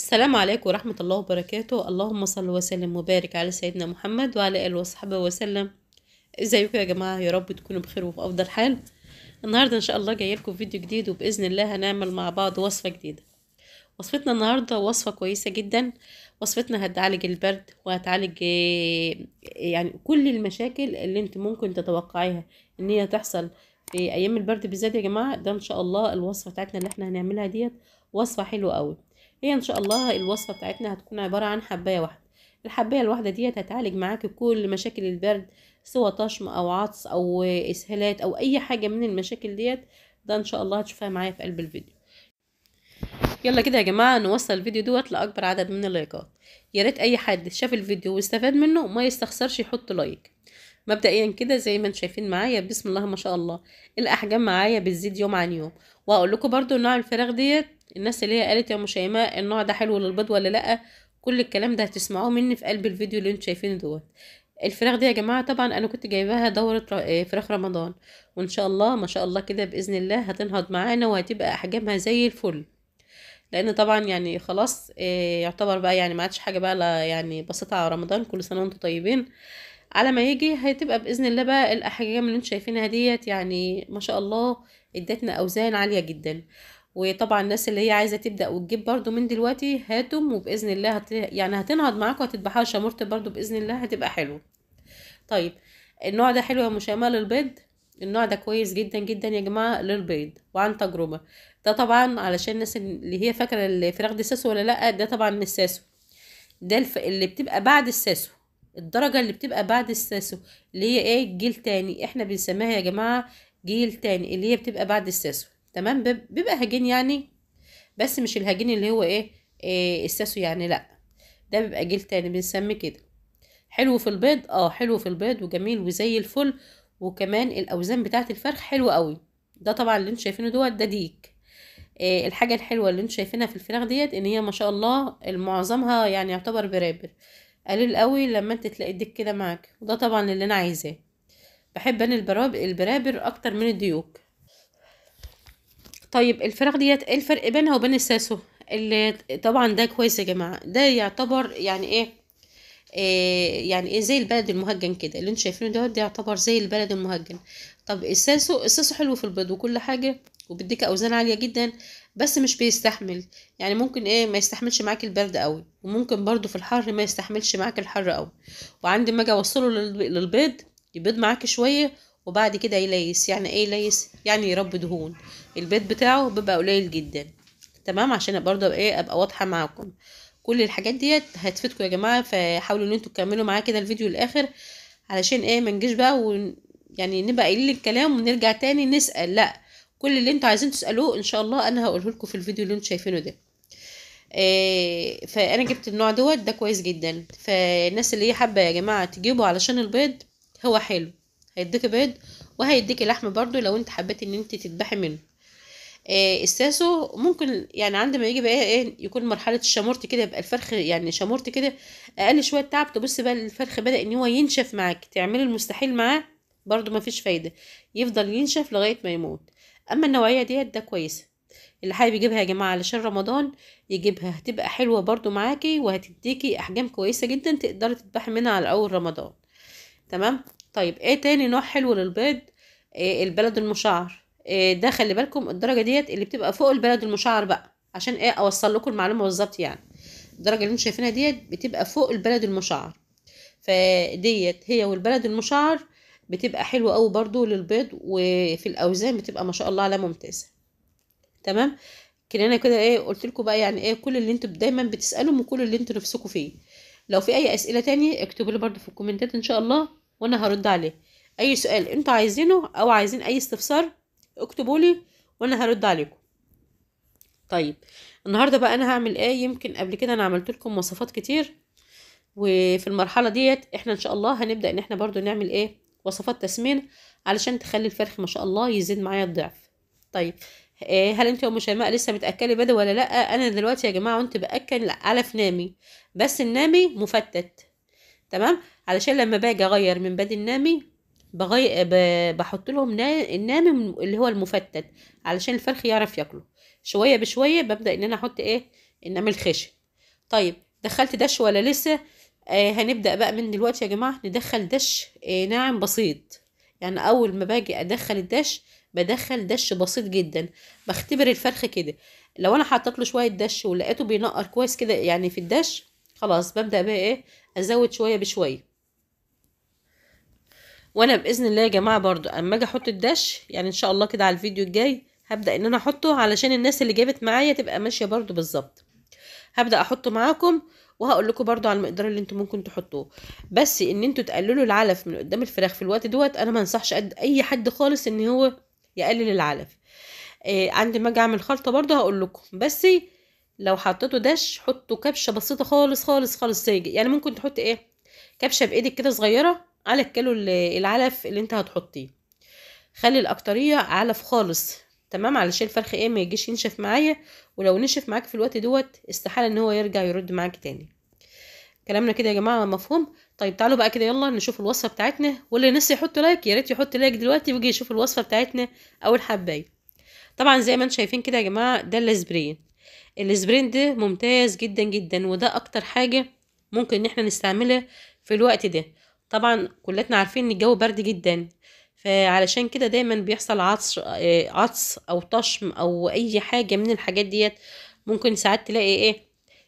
السلام عليكم ورحمة الله وبركاته. اللهم صل وسلم وبارك على سيدنا محمد وعلى آله وصحبه وسلم. إزيكم يا جماعة؟ يا رب تكونوا بخير وفي أفضل حال. النهاردة إن شاء الله جاية لكم فيديو جديد وبإذن الله هنعمل مع بعض وصفة جديدة. وصفتنا النهاردة وصفة كويسة جدا. وصفتنا هتعالج البرد وهتعالج آه، يعني كل المشاكل اللي أنت ممكن تتوقعيها إن هي تحصل في أيام البرد بالذات يا جماعة. ده إن شاء الله الوصفة بتاعتنا اللي إحنا هنعملها ديت. وصفة حلوة قوي هي إن شاء الله الوصفة بتاعتنا هتكون عبارة عن حباية واحدة. الحباية الواحدة ديت هتعالج معاكي كل مشاكل البرد سواء طشم أو عطس أو إسهالات أو أي حاجة من المشاكل ديت ده إن شاء الله هتشوفها معايا في قلب الفيديو. يلا كده يا جماعة نوصل الفيديو دوت لأكبر عدد من اللايكات. يا ريت أي حد شاف الفيديو واستفاد منه ما يستخسرش يحط like. مبدئيا كده زي ما أنتم شايفين معايا بسم الله ما شاء الله. الأحجام معايا بتزيد يوم عن يوم. وأقول لكم برضو نوع الفراخ ديت الناس اللي هي قالت يا أم شيماء النوع ده حلو للبيض ولا لأ؟ كل الكلام ده هتسمعوه مني في قلب الفيديو اللي أنتم شايفينه دوت. الفراخ دي يا جماعة طبعا أنا كنت جايباها دورة ر- فراخ رمضان. وإن شاء الله ما شاء الله كده بإذن الله هتنهض معانا وهتبقى أحجامها زي الفل. لأن طبعا يعني خلاص إيه يعتبر بقى يعني ما عادش حاجة بقى لا يعني بسيطة على رمضان كل سنة وأنتم طيبين. على ما يجي هتبقى بإذن الله بقى الأحجام اللي أنتم شايفينها ديت يعني ما شاء الله ادتنا أوزان عالية جدا. وطبعا الناس اللي هي عايزة تبدأ وتجيب برضو من دلوقتي هاتم وبإذن الله هت... يعني هتنهض معاكم وهتذبحوها شمرت برضو بإذن الله هتبقى حلوة. طيب النوع ده حلو يا مشامة للبيض؟ النوع ده كويس جدا جدا يا جماعة للبيض وعن تجربة. ده طبعا علشان الناس اللي هي فاكرة الفراخ دي ساسو ولا لأ ده طبعا مش ساسو ده الف... اللي بتبقى بعد الساسو. الدرجة اللي بتبقى بعد الساسو اللي هي إيه؟ جيل تاني. إحنا بنسميها يا جماعة جيل تاني اللي هي بتبقى بعد الساسو. تمام؟ بيب- بيبقى هجين يعني بس مش الهجين اللي هو إيه, إيه الساسو يعني لأ. ده بيبقى جيل تاني بنسميه كده. حلو في البيض؟ آه حلو في البيض وجميل وزي الفل. وكمان الأوزان بتاعت الفرخ حلوة قوي ده طبعا اللي أنتوا شايفينه دوت ده ديك. آه الحاجة الحلوة اللي أنتوا شايفينها في الفراخ ديت إن هي ما شاء الله معظمها يعني يعتبر برابر. قليل قوي لما انت تلاقي الديك كده معاك. وده طبعا اللي أنا عايزاه. بحب أنا البراب البرابر أكتر من الديوك. طيب الفراخ ديت إيه الفرق بينها وبين الساسو؟ اللي طبعا ده كويس يا جماعة. ده يعتبر يعني إيه؟ إيه يعني إيه زي البلد المهجن كده. اللي أنتوا شايفينه ده يعتبر زي البلد المهجن. طب الساسو الساسو حلو في البيض وكل حاجة وبيديك أوزان عالية جدا. بس مش بيستحمل. يعني ممكن إيه ما يستحملش معاك البرد قوي وممكن برضو في الحر ما يستحملش معاك الحر قوي وعندي ما أجي أوصله للب- للبيض يبيض معاك شوية وبعد كده يليس. يعني إيه يليس؟ يعني يربي دهون. البيض بتاعه بيبقى قليل جدا. تمام؟ عشان أبقى إيه أبقى واضحة معاكم. كل الحاجات ديت هتفيدكم يا جماعة فحاولوا إن أنتوا تكملوا معايا كده الفيديو الآخر علشان إيه ما نجيش بقى ون... يعني نبقى قايلين الكلام ونرجع تاني نسأل. لأ كل اللي أنتوا عايزين تسألوه إن شاء الله أنا هقوله لكم في الفيديو اللي أنتوا شايفينه ده. إيه فأنا جبت النوع دوت ده كويس جدا. فالناس اللي هي حابة يا جماعة تجيبه علشان البيض هو حلو. هيديكي بيض وهيديكي لحم برضو لو انت حبيتي إن انت تذبحي منه. آه، الساسو ممكن يعني عندما يجي بقى إيه يكون مرحلة الشمورت كده يبقى الفرخ يعني شمورت كده أقل شوية تعب تبص بقى الفرخ بدأ إن هو ينشف معاك تعملي المستحيل معاه برضو مفيش فايدة. يفضل ينشف لغاية ما يموت. أما النوعية ديت ده كويسة. اللي حابب يجيبها يا جماعة علشان رمضان يجيبها. هتبقى حلوة برضو معاكي وهتديكي أحجام كويسة جدا تقدري تذبحي منها على أول رمضان. تمام؟ طيب إيه تاني نوع حلو للبيض؟ إيه البلد المشعر. إيه ده خلي بالكم الدرجة ديت اللي بتبقى فوق البلد المشعر بقى. عشان إيه؟ أوصل لكم المعلومة بالظبط يعني. الدرجة اللي أنتوا شايفينها ديت بتبقى فوق البلد المشعر. فديت هي والبلد المشعر بتبقى حلوة قوي برضو للبيض وفي الأوزان بتبقى ما شاء الله على ممتازة. تمام؟ كده أنا كده إيه قلت لكم بقى يعني إيه كل اللي أنتوا دايما بتسالهم وكل اللي أنتوا نفسكم فيه. لو في أي أسئلة تاني اكتبوا لي برضو في الكومنتات إن شاء الله وأنا هرد عليه. أي سؤال أنتوا عايزينه أو عايزين أي استفسار اكتبوا لي وأنا هرد عليكم. طيب النهارده بقى أنا هعمل إيه؟ يمكن قبل كده أنا عملت لكم وصفات كتير وفي المرحلة ديت إحنا إن شاء الله هنبدأ إن إحنا برضو نعمل إيه؟ وصفات تسمين علشان تخلي الفرخ ما شاء الله يزيد معايا الضعف. طيب إيه هل انت ام شيماء لسه بتاكلي بدو ولا لأ؟ أنا دلوقتي يا جماعة وأنت بأكل علف نامي بس النامي مفتت. تمام؟ علشان لما باجي أغير من بدي النامي بغي... ب... بحط لهم نا... النامي اللي هو المفتت علشان الفرخ يعرف ياكله. شوية بشوية ببدأ إن أنا أحط إيه؟ النامي الخشن. طيب دخلت دش ولا لسه؟ آه هنبدأ بقى من دلوقتي يا جماعة ندخل دش آه ناعم بسيط. يعني أول ما باجي أدخل الدش بدخل دش بسيط جدا. بختبر الفرخ كده. لو أنا حطيت له شوية دش ولقيته بينقر كويس كده يعني في الدش خلاص ببدأ بقى إيه أزود شوية بشوية. وأنا بإذن الله يا جماعة برضو أما أجي أحط الدش يعني إن شاء الله كده على الفيديو الجاي هبدأ إن أنا أحطه علشان الناس اللي جابت معايا تبقى ماشية برضو بالظبط. هبدأ أحطه معاكم وهقول لكم برضو على المقدار اللي أنتم ممكن تحطوه. بس إن أنتوا تقللوا العلف من قدام الفراخ في الوقت دوت أنا ما أنصحش قد أي حد خالص إن هو يقلل العلف. إيه عندي ما أجي أعمل خلطة برضو هقول لكم. بس لو حطيتوا دش حطوا كبشة بسيطة خالص خالص خالص سايجة يعني ممكن تحط إيه؟ كبشة بإيدك كده صغيرة على الكيلو العلف اللي انت هتحطيه. خلي الأكترية علف خالص. تمام علشان الفرخ إيه ما يجيش ينشف معايا ولو نشف معاك في الوقت دوت استحالة ان هو يرجع يرد معاك تاني. كلامنا كده يا جماعة مفهوم؟ طيب تعالوا بقى كده يلا نشوف الوصفة بتاعتنا. واللي نسي يحط like يا ريت يحط like دلوقتي ويجي يشوف الوصفة بتاعتنا أول حباية. طبعا زي ما أنتم شايفين كده يا جماعة ده الاسبرين. الاسبرين ده ممتاز جدا جدا وده أكتر حاجة ممكن إن إحنا نستعملها في الوقت ده. طبعا كلنا عارفين إن الجو برد جدا. فعلشان كده دايما بيحصل عطس عطس أو طشم أو أي حاجة من الحاجات ديت. ممكن ساعات تلاقي إيه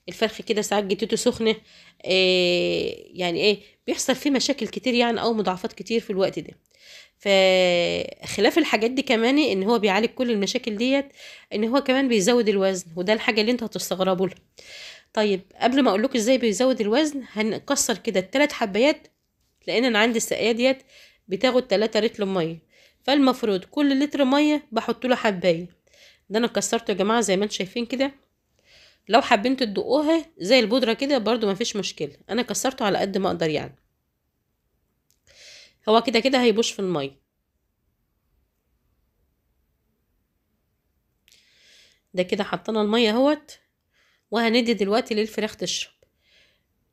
الفرخ كده ساعات جتته سخنة إيه يعني إيه بيحصل فيه مشاكل كتير يعني أو مضاعفات كتير في الوقت ده. فخلاف الحاجات دي كمان إن هو بيعالج كل المشاكل ديت إن هو كمان بيزود الوزن وده الحاجة اللي أنتوا هتستغربوا لها طيب قبل ما أقول إزاي بيزود الوزن هنكسر كده الثلاث حبايات لأن أنا عندي السقاية ديت بتاخد 3 لتر مية. فالمفروض كل لتر مية بحط له حباية. ده أنا كسرته يا جماعة زي ما أنتم شايفين كده. لو حابين تدقوها زي البودرة كده برضو مفيش مشكلة. أنا كسرته على قد ما أقدر يعني. هو كده كده هيبوش في المية. ده كده حطينا المية أهوت. وهندي دلوقتي للفراخ تشرب.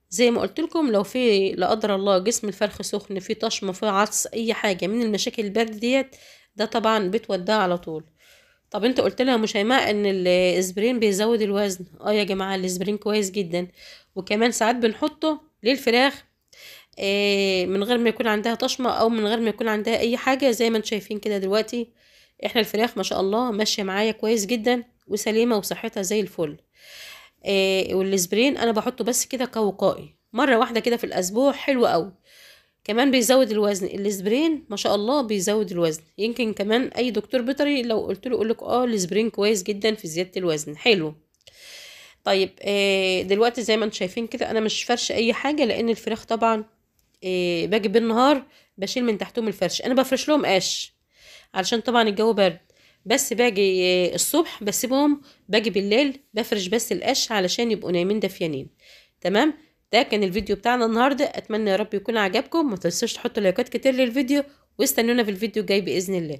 زي ما قلت لكم لو في لا قدر الله جسم الفرخ سخن في طشمة في عطس أي حاجة من المشاكل البرد ديت ده طبعا بتوديها على طول. طب أنت قلت لها مش هيماء إن الاسبرين بيزود الوزن. آه يا جماعة الاسبرين كويس جدا. وكمان ساعات بنحطه للفراخ آه من غير ما يكون عندها طشمة أو من غير ما يكون عندها أي حاجة. زي ما أنتم شايفين كده دلوقتي إحنا الفراخ ما شاء الله ماشية معايا كويس جدا وسليمة وصحتها زي الفل. والسبرين أنا بحطه بس كده كوقائي. مرة واحدة كده في الأسبوع حلو قوي كمان بيزود الوزن. السبرين ما شاء الله بيزود الوزن. يمكن كمان أي دكتور بيطري لو قلت له يقول آه السبرين كويس جدا في زيادة الوزن. حلو. طيب آه دلوقتي زي ما أنتم شايفين كده أنا مش فرش أي حاجة لأن الفراخ طبعا آه باجي بالنهار بشيل من تحتهم الفرش أنا بفرش لهم قش علشان طبعا الجو برد. بس باجي الصبح بسيبهم باجي بالليل بفرش بس القش علشان يبقوا نايمين دافيانين. تمام؟ ده كان الفيديو بتاعنا النهارده. أتمنى يا رب يكون عجبكم. ما تنسوش تحطوا لايكات كتير للفيديو واستنونا في الفيديو الجاي بإذن الله.